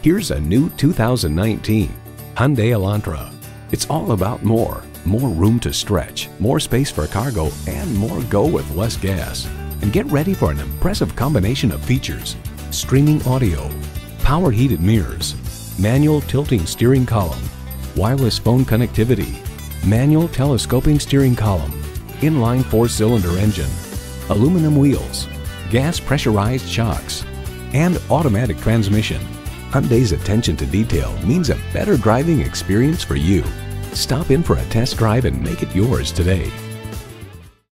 Here's a new 2019 Hyundai Elantra. It's all about more. More room to stretch, more space for cargo, and more go with less gas. And get ready for an impressive combination of features. Streaming audio, power heated mirrors, manual tilting steering column, wireless phone connectivity, manual telescoping steering column, inline four-cylinder engine, aluminum wheels, gas pressurized shocks, and automatic transmission. Hyundai's attention to detail means a better driving experience for you. Stop in for a test drive and make it yours today.